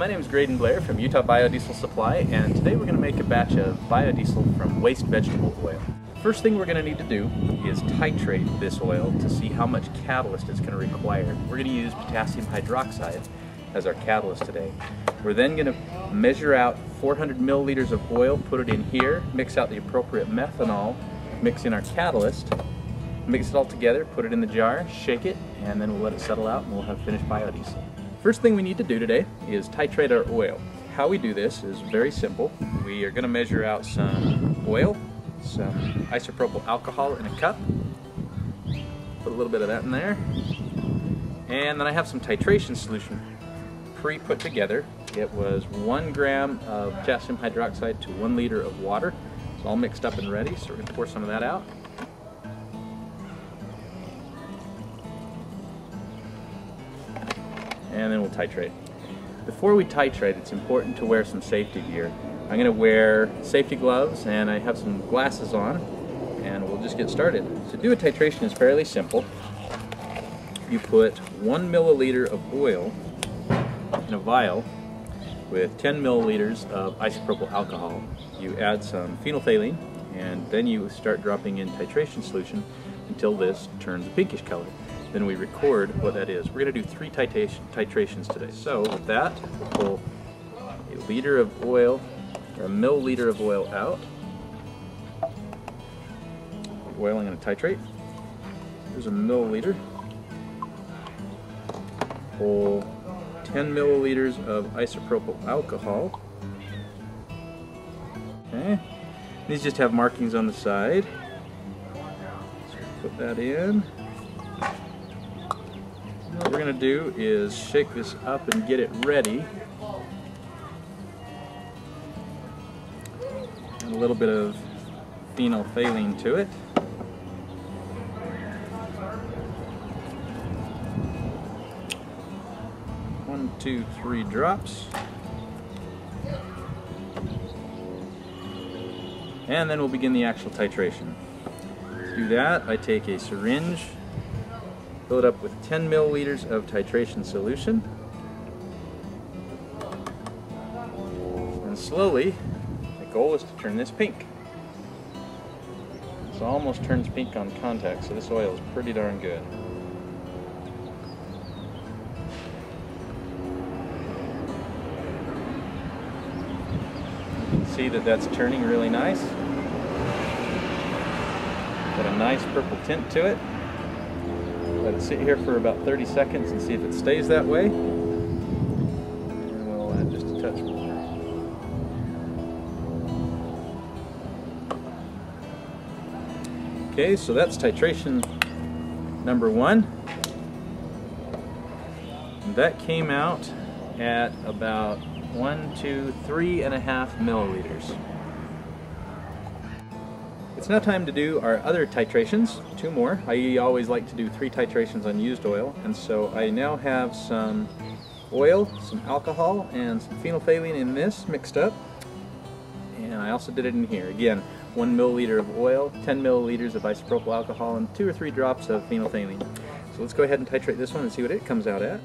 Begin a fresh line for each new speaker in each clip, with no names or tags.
my name is Graydon Blair from Utah Biodiesel Supply and today we're going to make a batch of biodiesel from waste vegetable oil. First thing we're going to need to do is titrate this oil to see how much catalyst it's going to require. We're going to use potassium hydroxide as our catalyst today. We're then going to measure out 400 milliliters of oil, put it in here, mix out the appropriate methanol, mix in our catalyst, mix it all together, put it in the jar, shake it, and then we'll let it settle out and we'll have finished biodiesel. First thing we need to do today is titrate our oil. How we do this is very simple. We are going to measure out some oil, some isopropyl alcohol in a cup, put a little bit of that in there, and then I have some titration solution pre-put together. It was one gram of potassium hydroxide to one liter of water. It's all mixed up and ready, so we're going to pour some of that out. And then we'll titrate. Before we titrate, it's important to wear some safety gear. I'm going to wear safety gloves and I have some glasses on and we'll just get started. To do a titration is fairly simple. You put one milliliter of oil in a vial with 10 milliliters of isopropyl alcohol. You add some phenolphthalein and then you start dropping in titration solution until this turns a pinkish color then we record what that is. We're going to do three titration, titrations today. So with that, we'll pull a liter of oil, or a milliliter of oil out. Oil I'm going to titrate. Here's a milliliter. Pull 10 milliliters of isopropyl alcohol. Okay. These just have markings on the side. Put that in. Going to do is shake this up and get it ready. And a little bit of phenolphthalein to it. One, two, three drops. And then we'll begin the actual titration. To do that, I take a syringe Fill it up with 10 milliliters of titration solution. And slowly, the goal is to turn this pink. This almost turns pink on contact, so this oil is pretty darn good. You can see that that's turning really nice. Got a nice purple tint to it. Let it sit here for about 30 seconds and see if it stays that way. And we'll add just a touch more. Okay, so that's titration number one. And that came out at about one, two, three and a half milliliters. It's now time to do our other titrations, two more. I always like to do three titrations on used oil, and so I now have some oil, some alcohol, and some phenolphthalein in this mixed up. And I also did it in here. Again, one milliliter of oil, 10 milliliters of isopropyl alcohol, and two or three drops of phenolphthalein. So let's go ahead and titrate this one and see what it comes out at.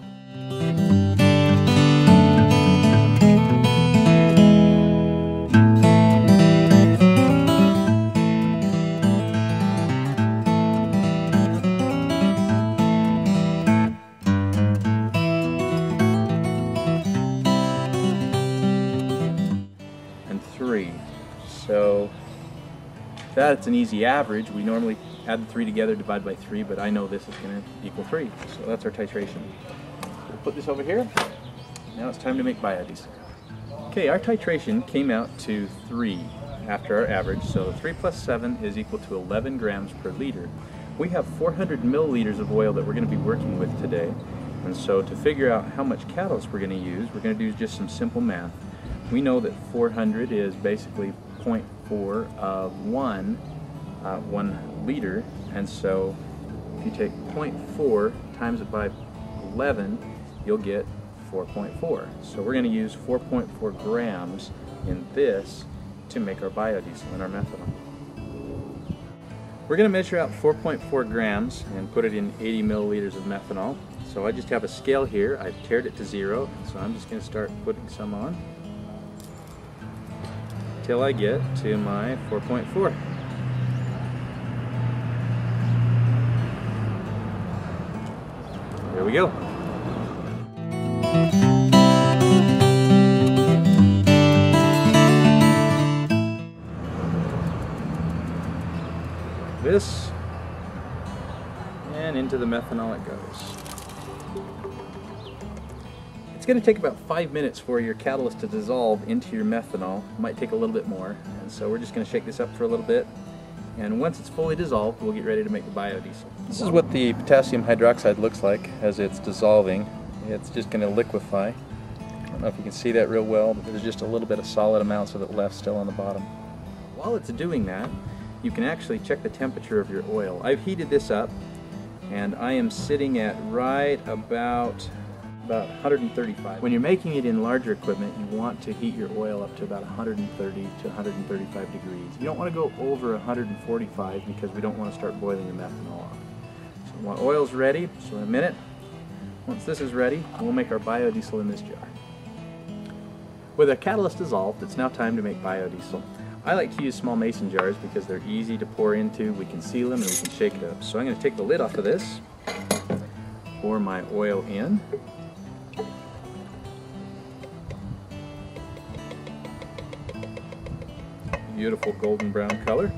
That it's an easy average. We normally add the three together, divide by three, but I know this is going to equal three. So that's our titration. We'll put this over here. Now it's time to make biodiesel. Okay, our titration came out to three after our average, so 3 plus 7 is equal to 11 grams per liter. We have 400 milliliters of oil that we're going to be working with today, and so to figure out how much catalyst we're going to use, we're going to do just some simple math. We know that 400 is basically 0.4 of 1, uh, 1 liter, and so if you take 0.4 times it by 11, you'll get 4.4. So we're going to use 4.4 grams in this to make our biodiesel and our methanol. We're going to measure out 4.4 grams and put it in 80 milliliters of methanol. So I just have a scale here. I've tared it to zero, so I'm just going to start putting some on till I get to my 4.4. There we go. This and into the methanol it goes. It's going to take about five minutes for your catalyst to dissolve into your methanol. It might take a little bit more. And so we're just going to shake this up for a little bit. And once it's fully dissolved, we'll get ready to make the biodiesel. This is what the potassium hydroxide looks like as it's dissolving. It's just going to liquefy. I don't know if you can see that real well, but there's just a little bit of solid amounts of it left still on the bottom. While it's doing that, you can actually check the temperature of your oil. I've heated this up and I am sitting at right about about 135. When you're making it in larger equipment, you want to heat your oil up to about 130 to 135 degrees. You don't want to go over 145 because we don't want to start boiling your methanol off. So when oil's ready, so in a minute, once this is ready, we'll make our biodiesel in this jar. With our catalyst dissolved, it's now time to make biodiesel. I like to use small mason jars because they're easy to pour into, we can seal them and we can shake it up. So I'm going to take the lid off of this, pour my oil in, beautiful golden brown color.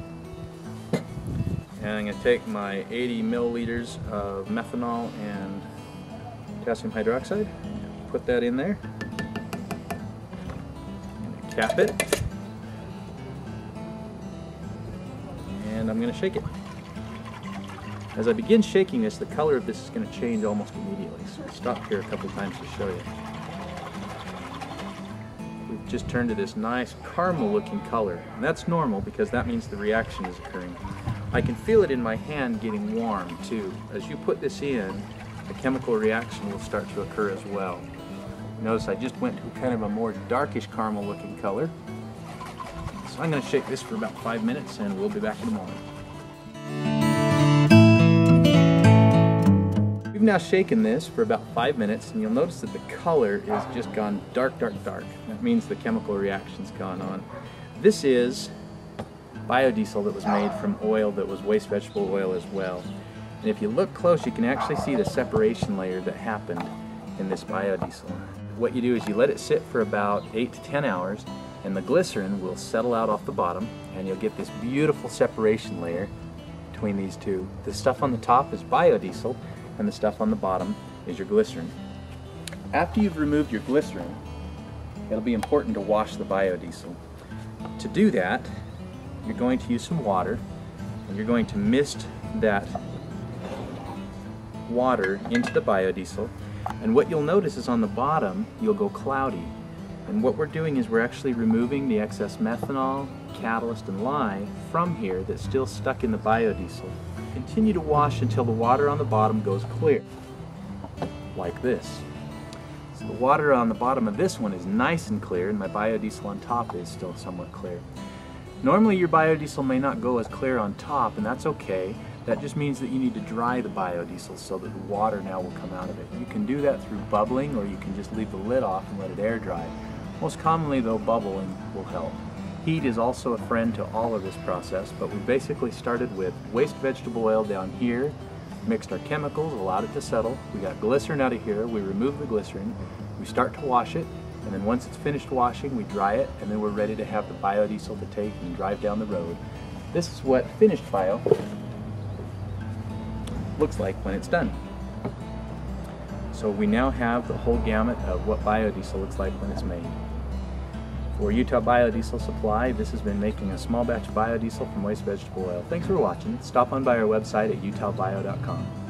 And I'm going to take my 80 milliliters of methanol and potassium hydroxide, put that in there, cap it, and I'm going to shake it. As I begin shaking this, the color of this is going to change almost immediately. So I'll stop here a couple times to show you just turned to this nice caramel looking color. And that's normal because that means the reaction is occurring. I can feel it in my hand getting warm too. As you put this in, a chemical reaction will start to occur as well. Notice I just went to kind of a more darkish caramel looking color. So I'm going to shake this for about five minutes and we'll be back in a moment. Now shaken this for about five minutes and you'll notice that the color is just gone dark, dark, dark. That means the chemical reaction's gone on. This is biodiesel that was made from oil that was waste vegetable oil as well. And if you look close, you can actually see the separation layer that happened in this biodiesel. What you do is you let it sit for about 8 to 10 hours and the glycerin will settle out off the bottom and you'll get this beautiful separation layer between these two. The stuff on the top is biodiesel and the stuff on the bottom is your glycerin. After you've removed your glycerin, it'll be important to wash the biodiesel. To do that, you're going to use some water and you're going to mist that water into the biodiesel and what you'll notice is on the bottom you'll go cloudy and what we're doing is we're actually removing the excess methanol, catalyst, and lye from here that's still stuck in the biodiesel. Continue to wash until the water on the bottom goes clear, like this. So the water on the bottom of this one is nice and clear, and my biodiesel on top is still somewhat clear. Normally your biodiesel may not go as clear on top, and that's okay. That just means that you need to dry the biodiesel so that the water now will come out of it. You can do that through bubbling, or you can just leave the lid off and let it air dry. Most commonly though, bubbling will help. Heat is also a friend to all of this process, but we basically started with waste vegetable oil down here, mixed our chemicals, allowed it to settle. We got glycerin out of here, we remove the glycerin, we start to wash it, and then once it's finished washing, we dry it, and then we're ready to have the biodiesel to take and drive down the road. This is what finished bio looks like when it's done. So we now have the whole gamut of what biodiesel looks like when it's made. For Utah Biodiesel Supply, this has been making a small batch of biodiesel from waste vegetable oil. Thanks for watching. Stop on by our website at utahbio.com.